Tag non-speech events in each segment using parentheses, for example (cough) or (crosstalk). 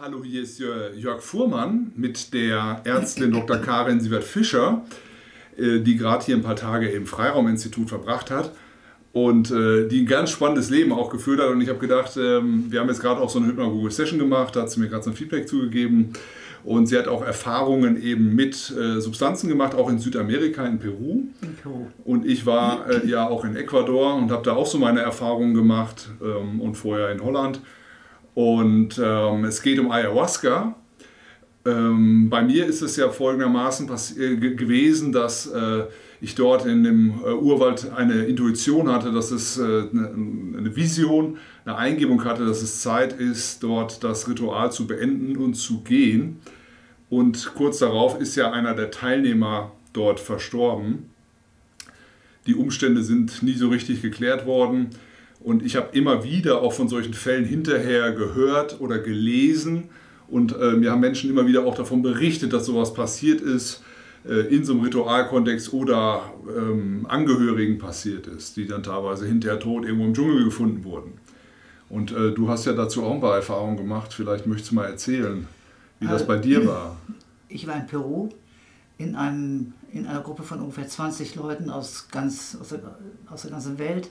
hallo, hier ist Jörg Fuhrmann mit der Ärztin Dr. Karin Sievert-Fischer, äh, die gerade hier ein paar Tage im Freirauminstitut verbracht hat und äh, die ein ganz spannendes Leben auch geführt hat. Und ich habe gedacht, ähm, wir haben jetzt gerade auch so eine Hypnagoge-Session gemacht, da hat sie mir gerade so ein Feedback zugegeben. Und sie hat auch Erfahrungen eben mit äh, Substanzen gemacht, auch in Südamerika, in Peru. In Peru. Und ich war äh, ja auch in Ecuador und habe da auch so meine Erfahrungen gemacht ähm, und vorher in Holland. Und ähm, es geht um Ayahuasca. Ähm, bei mir ist es ja folgendermaßen äh, gewesen, dass äh, ich dort in dem äh, Urwald eine Intuition hatte, dass es äh, eine, eine Vision, eine Eingebung hatte, dass es Zeit ist, dort das Ritual zu beenden und zu gehen. Und kurz darauf ist ja einer der Teilnehmer dort verstorben. Die Umstände sind nie so richtig geklärt worden. Und ich habe immer wieder auch von solchen Fällen hinterher gehört oder gelesen. Und äh, mir haben Menschen immer wieder auch davon berichtet, dass sowas passiert ist, äh, in so einem Ritualkontext oder ähm, Angehörigen passiert ist, die dann teilweise hinterher tot irgendwo im Dschungel gefunden wurden. Und äh, du hast ja dazu auch ein paar Erfahrungen gemacht. Vielleicht möchtest du mal erzählen, wie das bei dir war. (clears throat) Ich war in Peru in, einem, in einer Gruppe von ungefähr 20 Leuten aus, ganz, aus, der, aus der ganzen Welt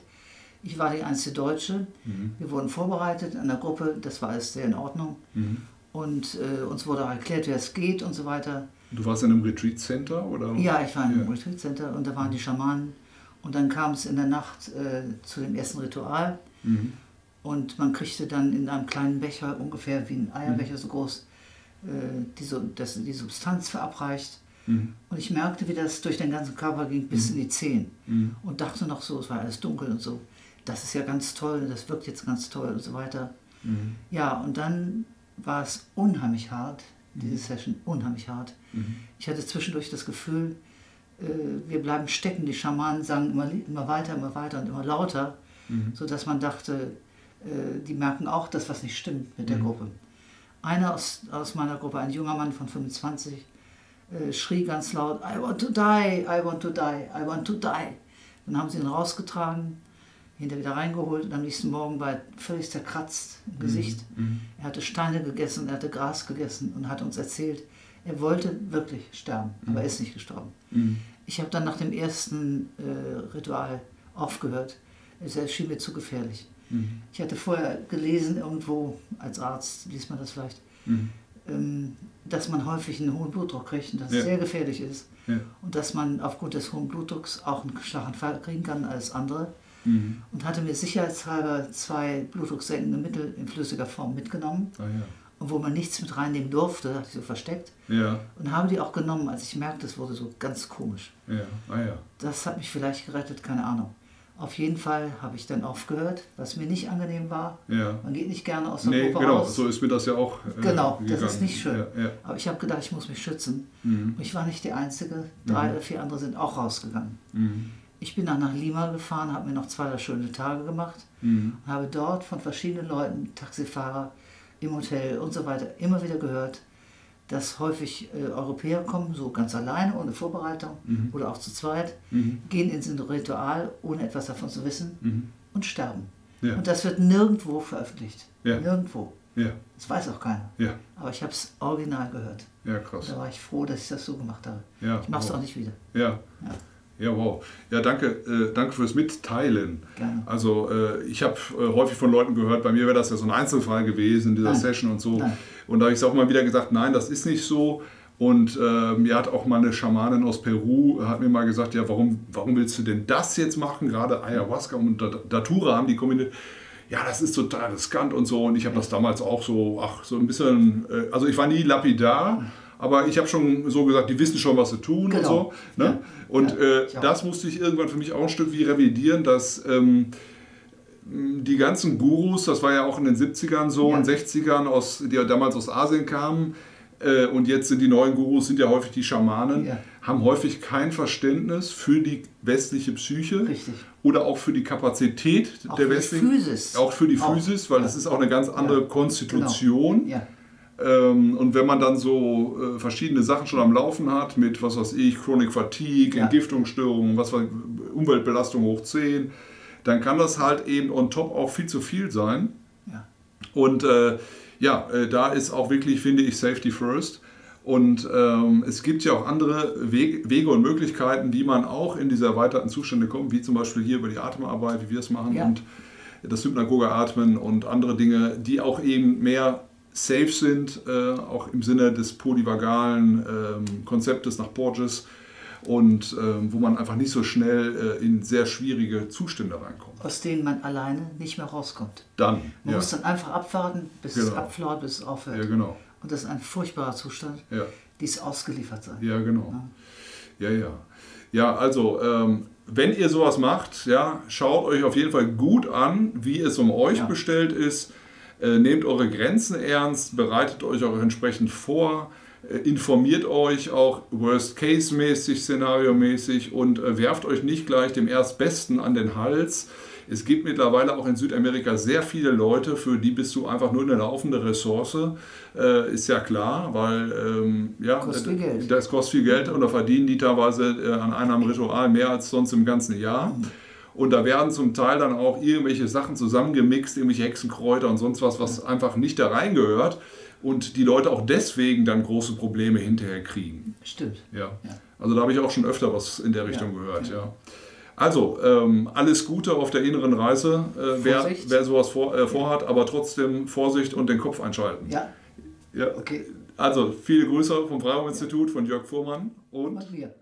ich war die einzige Deutsche. Mhm. Wir wurden vorbereitet an der Gruppe, das war alles sehr in Ordnung. Mhm. Und äh, uns wurde auch erklärt, wie es geht und so weiter. Du warst in einem Retreat Center? Oder? Ja, ich war in einem ja. Retreat Center und da waren die Schamanen. Und dann kam es in der Nacht äh, zu dem ersten Ritual. Mhm. Und man kriegte dann in einem kleinen Becher, ungefähr wie ein Eierbecher mhm. so groß, äh, die, das, die Substanz verabreicht. Mhm. Und ich merkte, wie das durch den ganzen Körper ging bis mhm. in die Zehen. Mhm. Und dachte noch so, es war alles dunkel und so das ist ja ganz toll, das wirkt jetzt ganz toll und so weiter. Mhm. Ja, und dann war es unheimlich hart, diese mhm. Session, unheimlich hart. Mhm. Ich hatte zwischendurch das Gefühl, äh, wir bleiben stecken, die Schamanen sagen immer, immer weiter, immer weiter und immer lauter, mhm. sodass man dachte, äh, die merken auch, dass was nicht stimmt mit der mhm. Gruppe. Einer aus, aus meiner Gruppe, ein junger Mann von 25, äh, schrie ganz laut, I want to die, I want to die, I want to die. Dann haben sie ihn rausgetragen hinterher wieder reingeholt und am nächsten Morgen war er völlig zerkratzt im mhm. Gesicht. Mhm. Er hatte Steine gegessen, er hatte Gras gegessen und hat uns erzählt, er wollte wirklich sterben, mhm. aber er ist nicht gestorben. Mhm. Ich habe dann nach dem ersten äh, Ritual aufgehört. Es erschien mir zu gefährlich. Mhm. Ich hatte vorher gelesen, irgendwo als Arzt liest man das vielleicht, mhm. ähm, dass man häufig einen hohen Blutdruck kriegt und dass ja. es sehr gefährlich ist. Ja. Und dass man aufgrund des hohen Blutdrucks auch einen Schlaganfall kriegen kann als andere mhm. und hatte mir sicherheitshalber zwei blutdrucksenkende Mittel in flüssiger Form mitgenommen. Ah, ja. Und wo man nichts mit reinnehmen durfte, hatte ich so versteckt. Ja. Und habe die auch genommen, als ich merkte, es wurde so ganz komisch. Ja. Ah, ja. Das hat mich vielleicht gerettet, keine Ahnung. Auf jeden Fall habe ich dann aufgehört, was mir nicht angenehm war. Ja. Man geht nicht gerne aus der nee, Gruppe genau, raus. so ist mir das ja auch. Äh, genau, gegangen. das ist nicht schön. Ja, ja. Aber ich habe gedacht, ich muss mich schützen. Mhm. Und ich war nicht die Einzige. Drei mhm. oder vier andere sind auch rausgegangen. Mhm. Ich bin dann nach Lima gefahren, habe mir noch zwei schöne Tage gemacht mhm. und habe dort von verschiedenen Leuten, Taxifahrer im Hotel und so weiter, immer wieder gehört, dass häufig äh, Europäer kommen, so ganz alleine, ohne Vorbereitung mhm. oder auch zu zweit, mhm. gehen ins Ritual, ohne etwas davon zu wissen mhm. und sterben. Ja. Und das wird nirgendwo veröffentlicht. Ja. Nirgendwo. Ja. Das weiß auch keiner. Aber ich habe es original gehört. Ja, krass. da war ich froh, dass ich das so gemacht habe. Ich mache es auch nicht wieder. Ja. Ja. Wow. Ja, danke, äh, danke fürs Mitteilen. Gerne. Also äh, ich habe äh, häufig von Leuten gehört, bei mir wäre das ja so ein Einzelfall gewesen in dieser nein. Session und so. Nein. Und da habe ich es auch mal wieder gesagt, nein, das ist nicht so. Und äh, mir hat auch mal eine Schamanin aus Peru, hat mir mal gesagt, ja, warum, warum willst du denn das jetzt machen? Gerade Ayahuasca und Datura haben die kombiniert. Ja, das ist total riskant und so. Und ich habe das damals auch so, ach, so ein bisschen, äh, also ich war nie lapidar aber ich habe schon so gesagt, die wissen schon, was sie tun genau. und so. Ne? Ja. Und ja, äh, das musste ich irgendwann für mich auch ein Stück wie revidieren, dass ähm, die ganzen Gurus, das war ja auch in den 70ern so, ja. in den 60ern, aus, die ja damals aus Asien kamen, äh, und jetzt sind die neuen Gurus, sind ja häufig die Schamanen, ja. haben häufig kein Verständnis für die westliche Psyche Richtig. oder auch für die Kapazität auch der westlichen. Physis. Auch für die Physis, weil das ist auch eine ganz andere Konstitution. Genau. Ähm, und wenn man dann so äh, verschiedene Sachen schon am Laufen hat, mit was weiß ich, Chronic Fatigue, ja. Entgiftungsstörungen, was weiß, Umweltbelastung hoch 10, dann kann das halt eben on top auch viel zu viel sein. Ja. Und äh, ja, äh, da ist auch wirklich, finde ich, Safety First. Und ähm, es gibt ja auch andere Wege, Wege und Möglichkeiten, wie man auch in diese erweiterten Zustände kommt, wie zum Beispiel hier über die Atemarbeit, wie wir es machen Ja. und das Hypnagoge Atmen und andere Dinge, die auch eben mehr safe sind, äh, auch im Sinne des polyvagalen ähm, Konzeptes nach Porges und ähm, wo man einfach nicht so schnell äh, in sehr schwierige Zustände reinkommt. aus denen man alleine nicht mehr rauskommt. Dann, Man ja, muss dann einfach abwarten, bis es Genau. abflaut, bis es aufhört. ja genau, Und das ist ein furchtbarer Zustand, ja. dies ausgeliefert sein. Ja, genau. Ja, ja. Ja, also, ähm, wenn ihr sowas macht, ja, schaut euch auf jeden Fall gut an, wie es um euch Ja. bestellt ist. Äh, nehmt eure Grenzen ernst, bereitet euch auch entsprechend vor, äh, informiert euch auch Worst-Case-mäßig, Szenario-mäßig und äh, werft euch nicht gleich dem Erstbesten an den Hals. Es gibt mittlerweile auch in Südamerika sehr viele Leute, für die bist du einfach nur eine laufende Ressource, äh, ist ja klar, weil ähm, ja, Kostet viel Geld. das kostet viel Geld und da verdienen die teilweise äh, an einem Ritual mehr als sonst im ganzen Jahr. Und da werden zum Teil dann auch irgendwelche Sachen zusammengemixt, irgendwelche Hexenkräuter und sonst was, was einfach nicht da reingehört. Und die Leute auch deswegen dann große Probleme hinterher kriegen. Stimmt. Ja. Ja. Also da habe ich auch schon öfter was in der Richtung Ja. gehört, ja. Also, ähm, alles Gute auf der inneren Reise, äh, wer, wer sowas vor, äh, vorhat, aber trotzdem Vorsicht und den Kopf einschalten. Ja, Ja. okay. Also, viele Grüße vom Freiraum-Institut von Jörg Fuhrmann und Und wir.